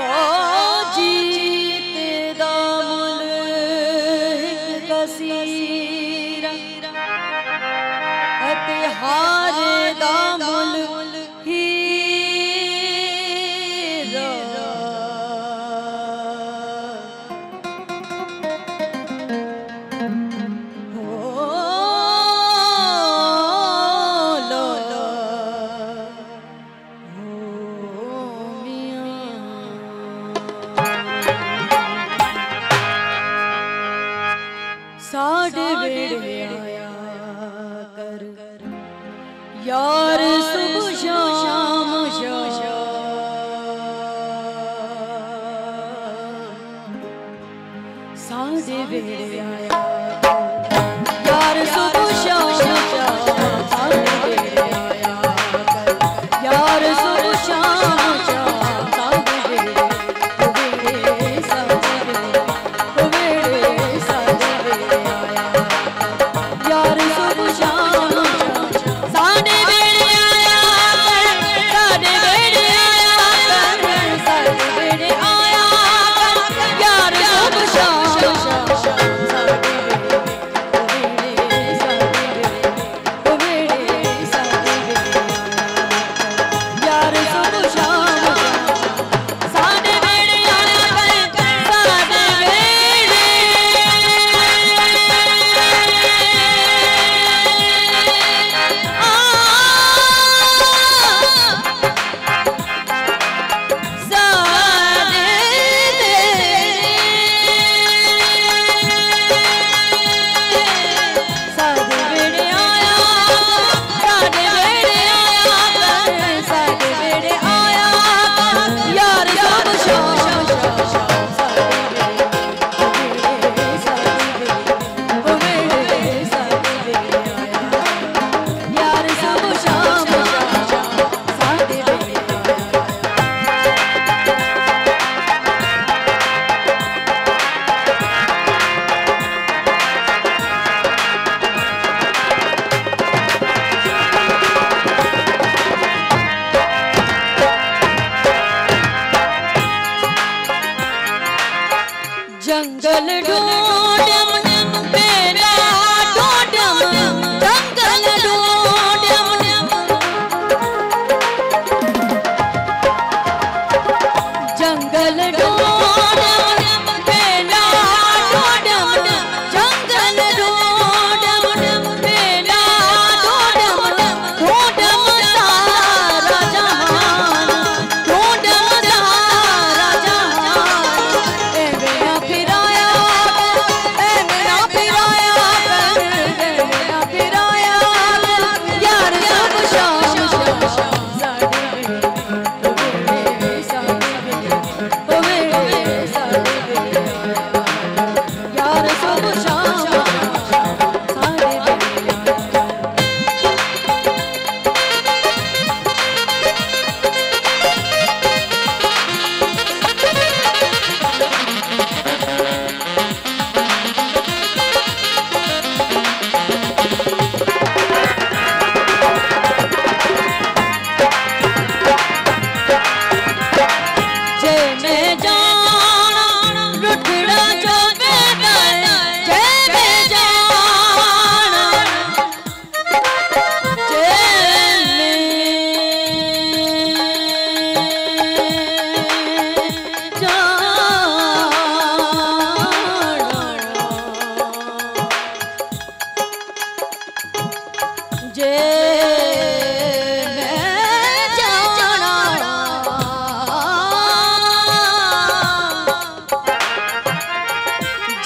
Oh. Sade ve yar. Yar. Su kuşa जंगल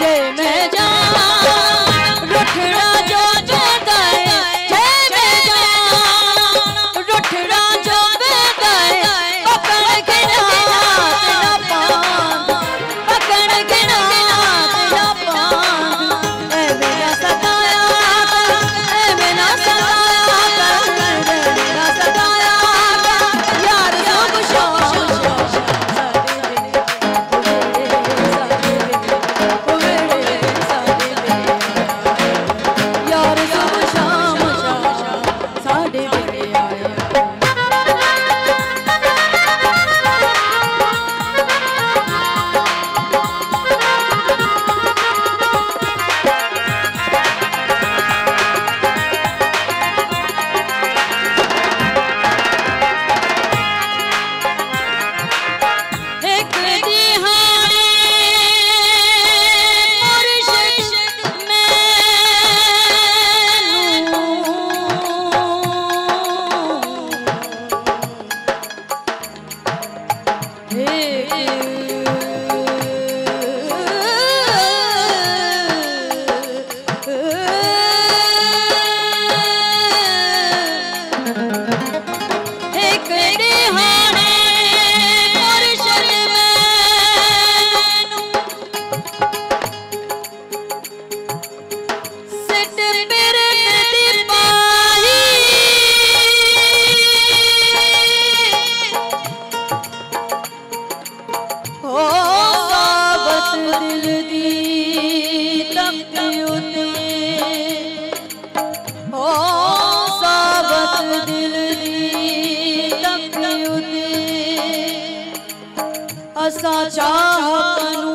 जे मैं जाना اسان چار